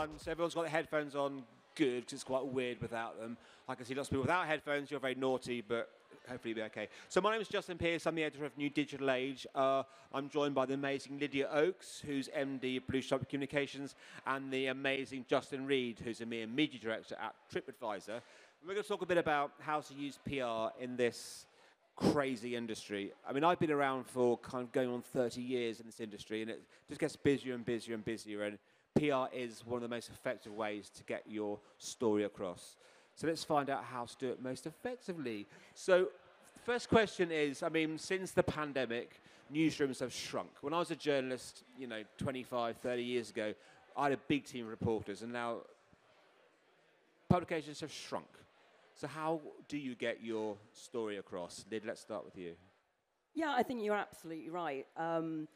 So everyone's got their headphones on. Good, because it's quite weird without them. I can see lots of people without headphones. You're very naughty, but hopefully you'll be okay. So my name is Justin Pearse. I'm the editor of New Digital Age. Uh, I'm joined by the amazing Lydia Oakes, who's MD of Bluestripe Communications, and the amazing Justin Reid, who's a media director at TripAdvisor. We're going to talk a bit about how to use PR in this crazy industry. I mean, I've been around for kind of going on 30 years in this industry, and it just gets busier and busier and busier. And PR is one of the most effective ways to get your story across. So let's find out how to do it most effectively. So, first question is I mean, since the pandemic, newsrooms have shrunk. When I was a journalist, you know, 25, 30 years ago, I had a big team of reporters, and now publications have shrunk. So, how do you get your story across? Lyd, let's start with you. Yeah, I think you're absolutely right. Um,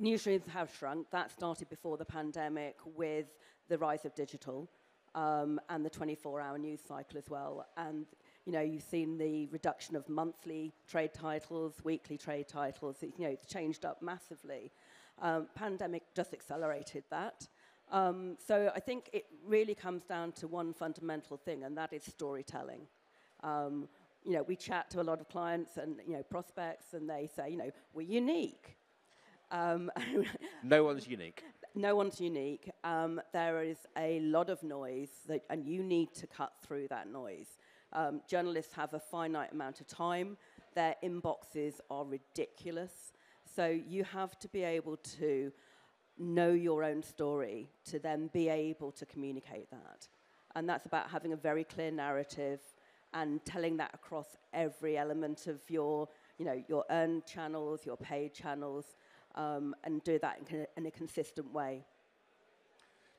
newsrooms have shrunk. That started before the pandemic with the rise of digital um, and the 24-hour news cycle as well. And you know, you've seen the reduction of monthly trade titles, weekly trade titles. It, you know, it's changed up massively. Um, pandemic just accelerated that. Um, so I think it really comes down to one fundamental thing, and that is storytelling. Um, you know, we chat to a lot of clients and you know prospects, and they say, you know, we're unique. Um, no one's unique. No one's unique. Um, there is a lot of noise, that, and you need to cut through that noise. Um, journalists have a finite amount of time. Their inboxes are ridiculous. So you have to be able to know your own story to then be able to communicate that. And that's about having a very clear narrative and telling that across every element of your, you know, your earned channels, your paid channels, um, and do that in, in, a consistent way.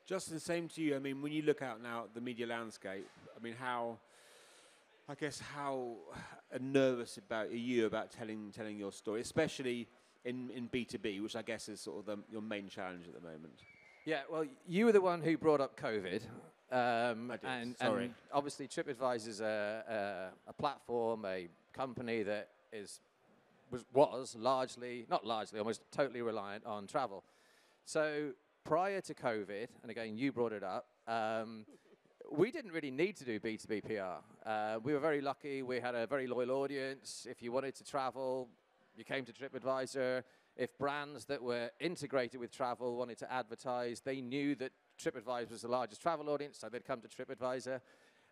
Justin, same to you. I mean, when you look out now at the media landscape, I mean, how, I guess, how nervous about are you about telling telling your story, especially in, in B2B, which I guess is sort of the, your main challenge at the moment? Yeah, well, you were the one who brought up COVID. Um, I did. And, Sorry. and obviously, TripAdvisor is a, a, a, platform, a company that is was, was largely, not largely, almost totally reliant on travel. So prior to COVID, and again, you brought it up, um, we didn't really need to do B2B PR. Uh, we were very lucky. We had a very loyal audience. If you wanted to travel, you came to TripAdvisor. If brands that were integrated with travel wanted to advertise, they knew that TripAdvisor was the largest travel audience, so they'd come to TripAdvisor.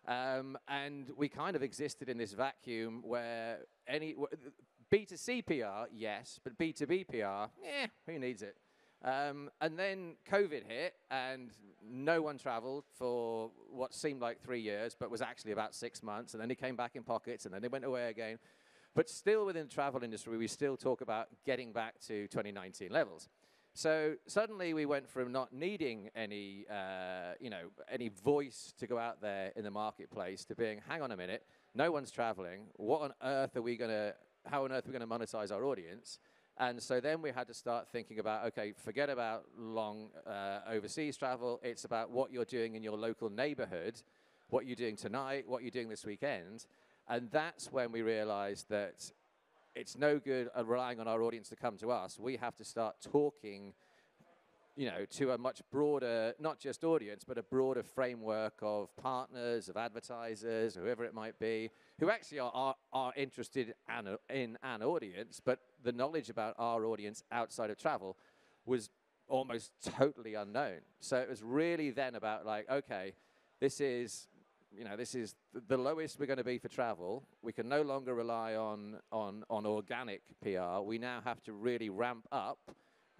Um, and we kind of existed in this vacuum where any B2C PR, yes, but B2B PR, who needs it? Um, and then COVID hit, and no one traveled for what seemed like three years, but was actually about six months. And then it came back in pockets, and then it went away again. But still within the travel industry, we still talk about getting back to 2019 levels. So suddenly we went from not needing any, uh, you know, any voice to go out there in the marketplace to being, hang on a minute, no one's traveling. What on earth are we going to, how on earth are we going to monetize our audience? And so then we had to start thinking about, okay, forget about long uh, overseas travel. It's about what you're doing in your local neighborhood, what you're doing tonight, what you're doing this weekend. And that's when we realized that it's no good relying on our audience to come to us. We have to start talking, you know, to a much broader, not just audience, but a broader framework of partners, of advertisers, whoever it might be, who actually are, are, are interested an, in an audience, but the knowledge about our audience outside of travel was almost totally unknown. So it was really then about like, okay, this is you know, this is the lowest we're going to be for travel. We can no longer rely on, on, on organic PR. We now have to really ramp up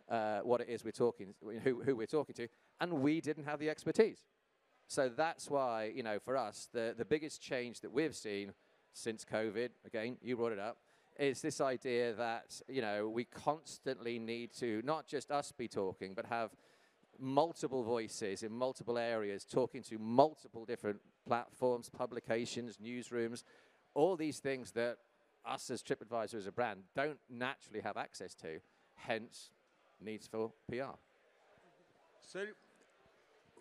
uh, what it is we're talking, who, who we're talking to, and we didn't have the expertise. So that's why, you know, for us, the, the biggest change that we've seen since COVID, again, you brought it up, is this idea that, you know, we constantly need to, not just us be talking, but have multiple voices in multiple areas, talking to multiple different platforms, publications, newsrooms, all these things that us as TripAdvisor as a brand don't naturally have access to, hence needs for PR. So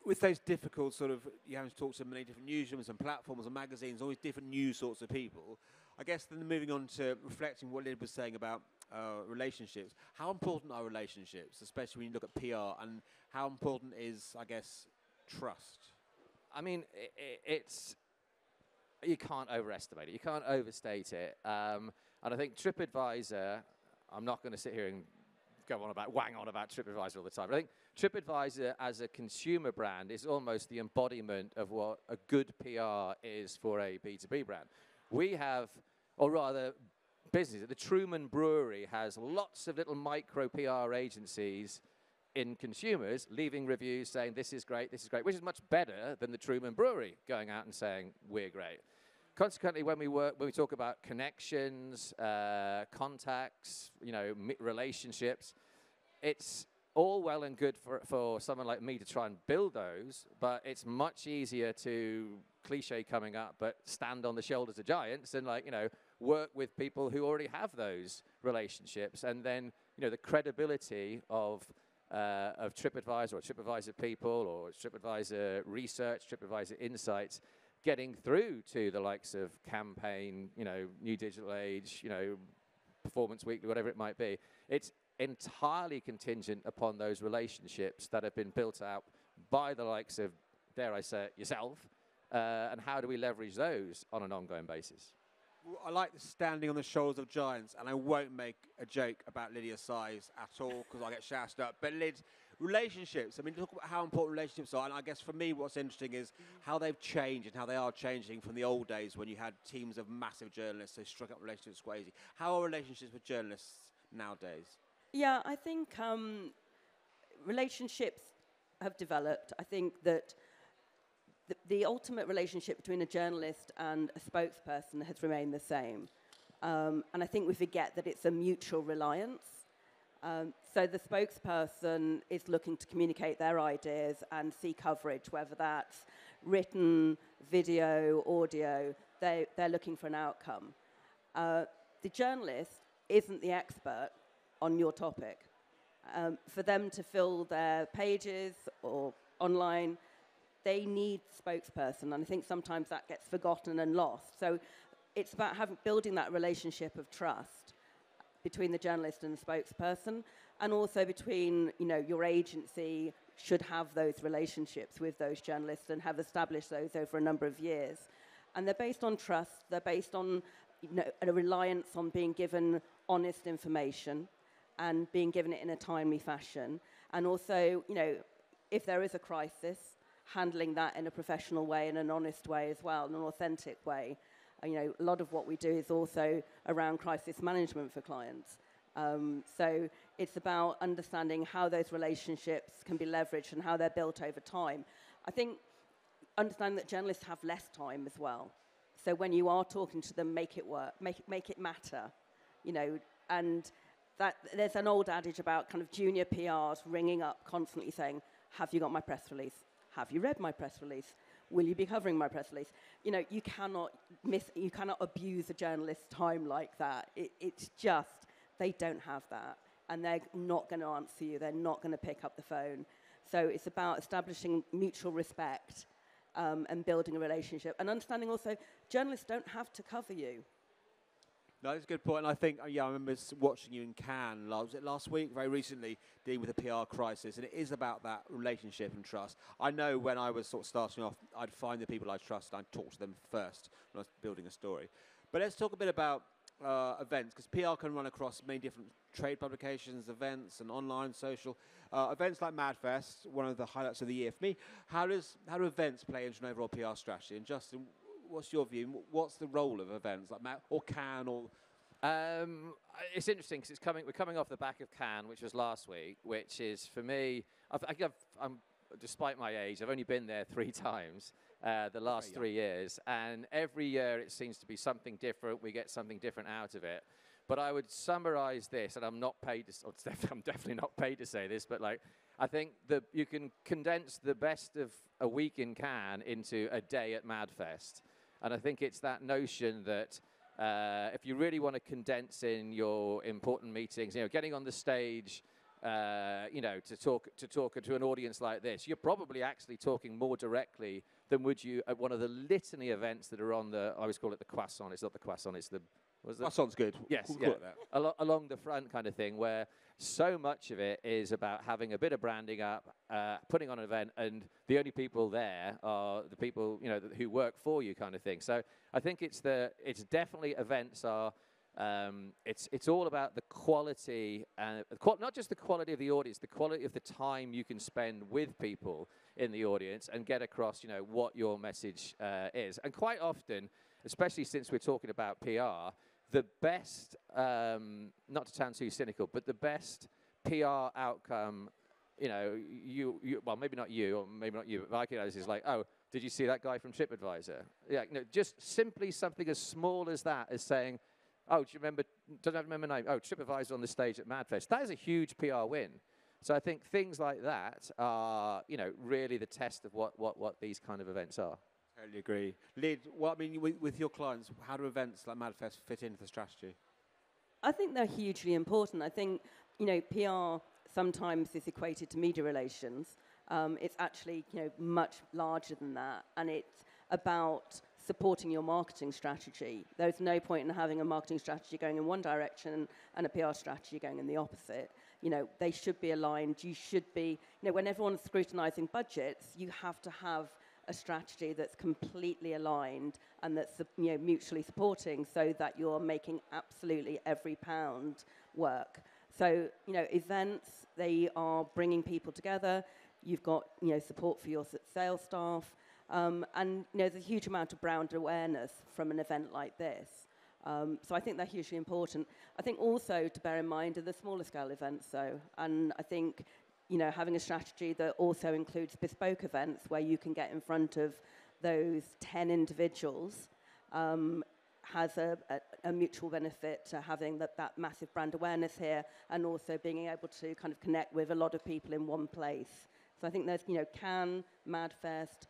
with those difficult sort of, you have to talk to many different newsrooms and platforms and magazines, all these different news sorts of people, I guess then moving on to reflecting what Lyd was saying about uh, relationships. How important are relationships, especially when you look at PR, and how important is, I guess, trust? I mean, i i it's you can't overestimate it. You can't overstate it. Um, and I think TripAdvisor. I'm not going to sit here and go on about wang on about TripAdvisor all the time. But I think TripAdvisor as a consumer brand is almost the embodiment of what a good PR is for a B2B brand. We have, or rather, business. The Truman Brewery has lots of little micro PR agencies in consumers leaving reviews saying this is great, this is great, which is much better than the Truman Brewery going out and saying we're great. Consequently, when we work, when we talk about connections, uh, contacts, you know, relationships, it's all well and good for, for someone like me to try and build those, but it's much easier to cliche coming up, but stand on the shoulders of giants and like you know work with people who already have those relationships, and then you know the credibility of uh, of TripAdvisor or TripAdvisor people or TripAdvisor research, TripAdvisor insights getting through to the likes of campaign, you know, New Digital Age, you know, Performance Weekly, whatever it might be. It's entirely contingent upon those relationships that have been built out by the likes of, dare I say it, yourself, uh, and how do we leverage those on an ongoing basis? I like the standing on the shoulders of giants, and I won't make a joke about Lydia's size at all because I get shouted at. But Lyd, relationships. I mean, talk about how important relationships are. And I guess for me, what's interesting is how they've changed and how they are changing from the old days when you had teams of massive journalists who struck up relationships easy. How are relationships with journalists nowadays? Yeah, I think um, relationships have developed. I think that the, the, ultimate relationship between a journalist and a spokesperson has remained the same. Um, and I think we forget that it's a mutual reliance. Um, so the spokesperson is looking to communicate their ideas and see coverage, whether that's written, video, audio, they, they're looking for an outcome. Uh, the journalist isn't the expert on your topic. Um, for them to fill their pages or online, they need spokesperson, and I think sometimes that gets forgotten and lost. So it's about having, building that relationship of trust between the journalist and the spokesperson, and also between you know your agency should have those relationships with those journalists and have established those over a number of years, and they're based on trust. They're based on you know, a reliance on being given honest information and being given it in a timely fashion, and also you know if there is a crisis handling that in a professional way, in an honest way as well, in an authentic way. You know, a lot of what we do is also around crisis management for clients. Um, so it's about understanding how those relationships can be leveraged and how they're built over time. I think understanding that journalists have less time as well. So when you are talking to them, make it work, make it, make it matter, you know, and that there's an old adage about kind of junior PRs ringing up constantly saying, have you got my press release? Have you read my press release? Will you be covering my press release? You know, you cannot miss, you cannot abuse a journalist's time like that. It, it's just, they don't have that. And they're not going to answer you. They're not going to pick up the phone. So it's about establishing mutual respect um, and building a relationship. And understanding also, journalists don't have to cover you. No, that's a good point. And I think, yeah, I remember watching you in Cannes, was it last week, very recently, dealing with a PR crisis. And it is about that relationship and trust. I know when I was sort of starting off, I'd find the people I trust and I'd talk to them first when I was building a story. But let's talk a bit about uh, events, because PR can run across many different trade publications, events, and online, social. Uh, events like MadFest, one of the highlights of the year for me. How, does, how do events play into an overall PR strategy? And Justin, what's your view? What's the role of events like Matt or Cannes or? Um, it's interesting because it's coming. We're coming off the back of Cannes, which was last week, which is for me. I've, I've, I'm, despite my age, I've only been there three times. Uh, the last three years, and every year it seems to be something different. We get something different out of it. But I would summarize this, and I'm not paid to. I'm definitely not paid to say this, but like I think that you can condense the best of a week in Cannes into a day at Madfest. And I think it's that notion that uh, if you really want to condense in your important meetings, you know, getting on the stage, uh, you know, to talk to talk to an audience like this, you're probably actually talking more directly than would you at one of the litany events that are on the. I always call it the croissant. It's not the croissant. It's the Was That sounds good. Yes, We'll yeah. alo- along the front kind of thing, where so much of it is about having a bit of branding up, uh, putting on an event, and the only people there are the people you know th- who work for you, kind of thing. So I think it's the it's definitely events are. Um, it's it's all about the quality and the qual- not just the quality of the audience, the quality of the time you can spend with people in the audience and get across, you know, what your message uh, is. And quite often, especially since we're talking about PR, the best, um, not to sound too cynical, but the best PR outcome, you know, you, you well, maybe not you, or maybe not you, but Viking knows is like, oh, did you see that guy from TripAdvisor? Yeah, no, just simply something as small as that as saying, oh, do you remember, don't I remember name? Oh, TripAdvisor on the stage at MadFest. That is a huge PR win. So I think things like that are, you know, really the test of what, what, what these kind of events are. Totally agree. Lyd, well, I mean, with, with your clients, how do events like MadFest fit into the strategy? I think they're hugely important. I think, you know, PR sometimes is equated to media relations. Um, it's actually, you know, much larger than that. And it's about supporting your marketing strategy. There's no point in having a marketing strategy going in one direction and a PR strategy going in the opposite. You know, they should be aligned. You should be, you know, when everyone's scrutinizing budgets, you have to have a strategy that's completely aligned and that's you know mutually supporting so that you're making absolutely every pound work. So you know events they are bringing people together. You've got you know support for your sales staff. Um, and you know there's a huge amount of brand awareness from an event like this. Um, so I think they're hugely important. I think also to bear in mind are the smaller scale events though, and I think you know, having a strategy that also includes bespoke events where you can get in front of those 10 individuals um, has a, a, a mutual benefit to having that, that massive brand awareness here and also being able to kind of connect with a lot of people in one place. So I think there's, you know, Cannes, Madfest,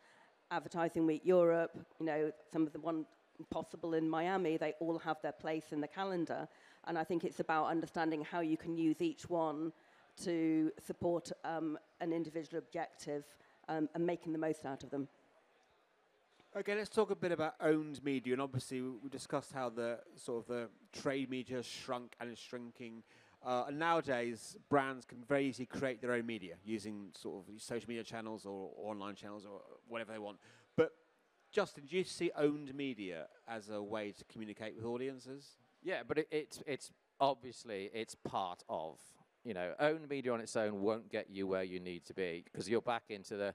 Advertising Week Europe, you know, some of the one possible in Miami, they all have their place in the calendar. And I think it's about understanding how you can use each one to support um, an individual objective um, and making the most out of them. Okay, let's talk a bit about owned media, and obviously we we discussed how the sort of the trade media has shrunk and is shrinking. Uh, and nowadays, brands can very easily create their own media using sort of social media channels or, or online channels or whatever they want. But Justin, do you see owned media as a way to communicate with audiences? Yeah, but it, it's it's obviously it's part of you know own media on its own won't get you where you need to be because you're back into the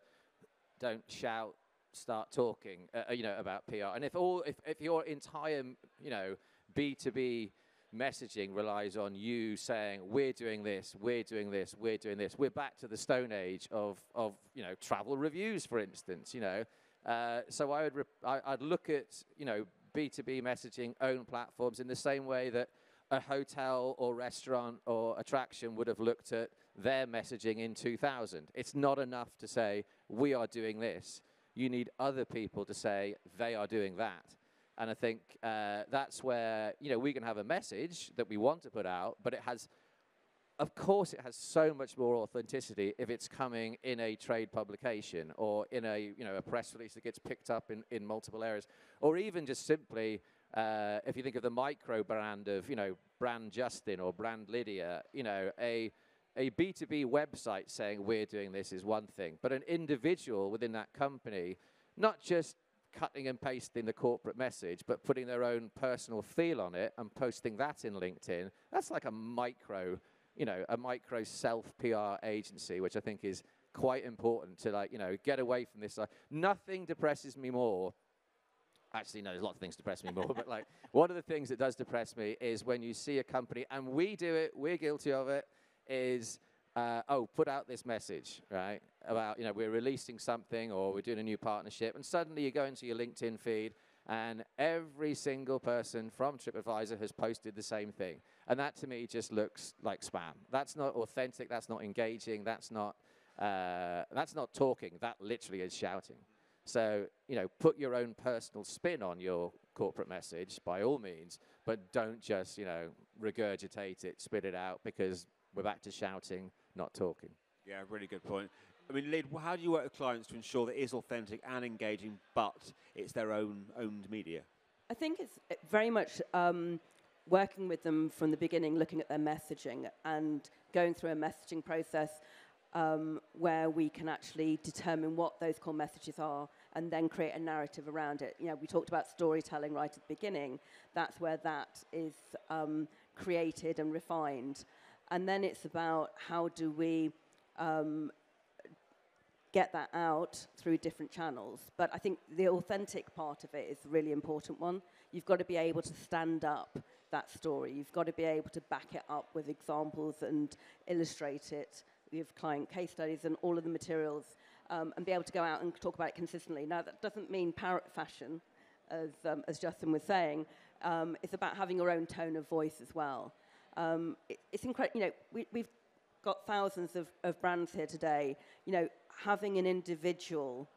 don't shout, start talking, uh, you know about PR. And if all if if your entire you know B two B messaging relies on you saying we're doing this, we're doing this, we're doing this, we're back to the stone age of of you know travel reviews, for instance. You know, uh, so I would I, I'd look at you know B2B messaging, own platforms in the same way that a hotel or restaurant or attraction would have looked at their messaging in 2000. It's not enough to say, we are doing this. You need other people to say, they are doing that. And I think uh, that's where, you know, we can have a message that we want to put out, but it has of course it has so much more authenticity if it's coming in a trade publication or in a you know a press release that gets picked up in, in multiple areas or even just simply uh, if you think of the micro brand of you know brand Justin or brand Lydia you know a a B2B website saying we're doing this is one thing but an individual within that company not just cutting and pasting the corporate message but putting their own personal feel on it and posting that in LinkedIn that's like a micro you know, a micro self PR agency, which I think is quite important to like, you know, get away from this. Nothing depresses me more. Actually, no, there's lots of things depress me more, but like one of the things that does depress me is when you see a company, and we do it, we're guilty of it, is uh, oh, put out this message, right? About, you know, we're releasing something or we're doing a new partnership, and suddenly you go into your LinkedIn feed, and every single person from TripAdvisor has posted the same thing. And that to me just looks like spam. That's not authentic, that's not engaging, that's not, uh, that's not talking, that literally is shouting. So, you know, put your own personal spin on your corporate message by all means, but don't just, you know, regurgitate it, spit it out because we're back to shouting, not talking. Yeah, really good point. I mean, Lyd, how do you work with clients to ensure that it is authentic and engaging, but it's their own owned media? I think it's uh, very much um, working with them from the beginning, looking at their messaging and going through a messaging process um, where we can actually determine what those core messages are and then create a narrative around it. You know, we talked about storytelling right at the beginning. That's where that is um, created and refined. And then it's about how do we um, get that out through different channels. But I think the authentic part of it is the really important one. You've got to be able to stand up that story. You've got to be able to back it up with examples and illustrate it with client case studies and all of the materials um, and be able to go out and talk about it consistently. Now, that doesn't mean parrot fashion, as, um, as Justin was saying. Um, it's about having your own tone of voice as well. Um, it, it's incredible, you know, we, we've got thousands of, of brands here today. You know, having an individual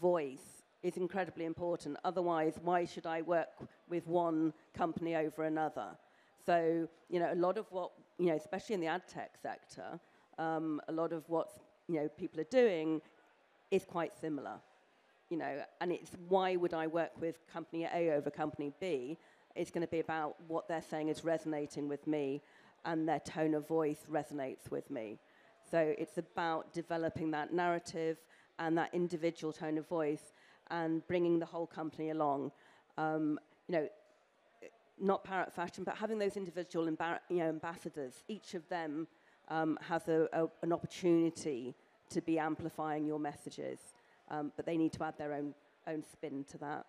voice is incredibly important. Otherwise, why should I work with one company over another? So, you know, a lot of what, you know, especially in the ad tech sector, um, a lot of what, you know, people are doing is quite similar. You know, and it's why would I work with company A over company B? It's going to be about what they're saying is resonating with me and their tone of voice resonates with me. So it's about developing that narrative and that individual tone of voice and bringing the whole company along. Um, you know, not parrot fashion, but having those individual you know, ambassadors, each of them um, has a, a, an opportunity to be amplifying your messages, um, but they need to add their own, own spin to that.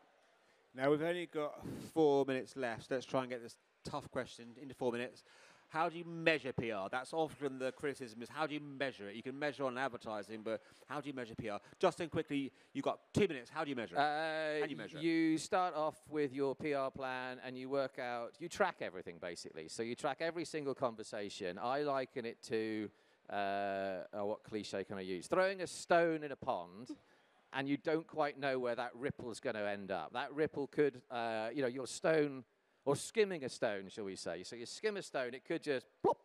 Now, we've only got four minutes left. Let's try and get this tough question into four minutes. How do you measure PR? That's often the criticism is how do you measure it? You can measure on advertising, but how do you measure PR? Justin, quickly, you've got two minutes. How do you measure it? Uh, how do you measure you start off with your PR plan and you work out, you track everything basically. So you track every single conversation. I liken it to, uh, oh, what cliche can I use? Throwing a stone in a pond. and you don't quite know where that ripple is going to end up. That ripple could, uh, you know, your stone or skimming a stone, shall we say. So you skim a stone, it could just plop,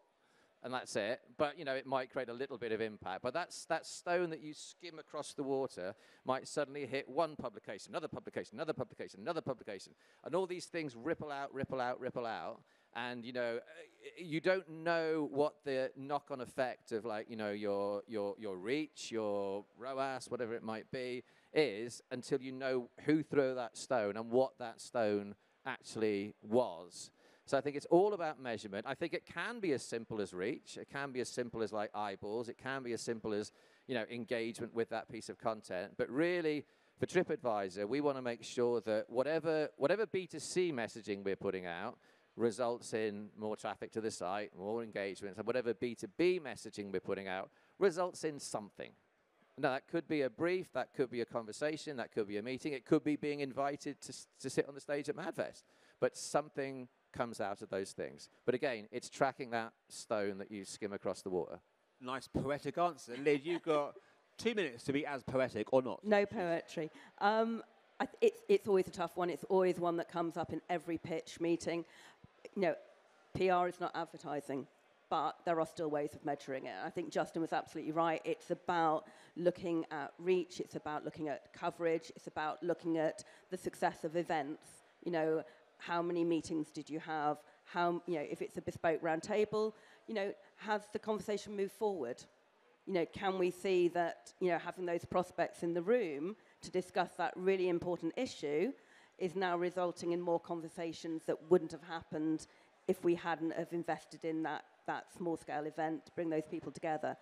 and that's it. But you know, it might create a little bit of impact. But that's that stone that you skim across the water might suddenly hit one publication, another publication, another publication, another publication, and all these things ripple out, ripple out, ripple out. And you know, uh, you don't know what the knock-on effect of like you know your your your reach, your ROAS, whatever it might be, is until you know who threw that stone and what that stone actually was. So I think it's all about measurement. I think it can be as simple as reach. It can be as simple as like eyeballs. It can be as simple as, you know, engagement with that piece of content. But really, for TripAdvisor, we want to make sure that whatever, whatever B2C messaging we're putting out results in more traffic to the site, more engagement, and whatever B2B messaging we're putting out results in something. Now, that could be a brief, that could be a conversation, that could be a meeting, it could be being invited to, to sit on the stage at MadFest. But something comes out of those things. But again, it's tracking that stone that you skim across the water. Nice poetic answer. Lyd, you've got two minutes to be as poetic or not. No poetry. Um, th- it's, it's always a tough one. It's always one that comes up in every pitch meeting. You know, PR is not advertising but there are still ways of measuring it. I think Justin was absolutely right. It's about looking at reach, it's about looking at coverage, it's about looking at the success of events. You know, how many meetings did you have? How, you know, if it's a bespoke roundtable, you know, has the conversation moved forward? You know, can we see that, you know, having those prospects in the room to discuss that really important issue is now resulting in more conversations that wouldn't have happened if we hadn't have invested in that that small scale event to bring those people together.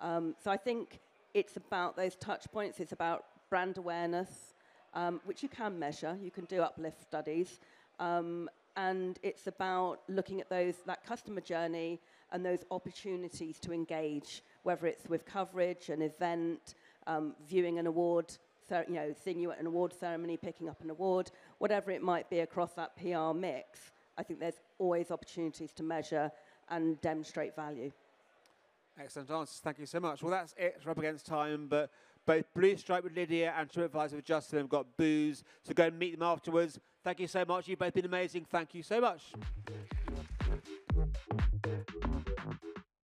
Um, so I think it's about those touch points, it's about brand awareness, um, which you can measure, you can do uplift studies. Um, and it's about looking at those that customer journey and those opportunities to engage, whether it's with coverage, an event, um, viewing an award, you know, seeing you at an award ceremony, picking up an award, whatever it might be across that PR mix. I think there's always opportunities to measure and demonstrate value. Excellent answers. Thank you so much. Well, that's it. We're up against time, but both Bluestripe with Lydia and TripAdvisor with Justin have got booze, so go and meet them afterwards. Thank you so much. You've both been amazing. Thank you so much.